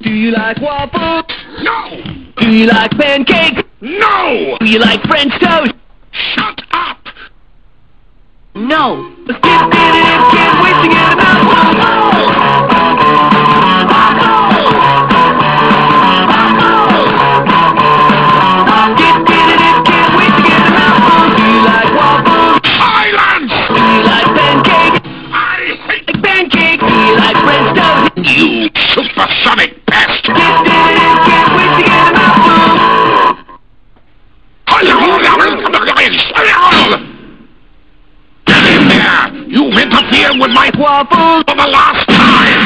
Do you like waffles? No! Do you like pancakes? No! Do you like French toast? Shut up! No. Skip, did it, can't wait to get about waffles. Skip, did it, can't wait to get about waffles. Do you like waffles? Silence! Do you like pancakes? I hate Like pancakes? Do you like with my waffle for the last time.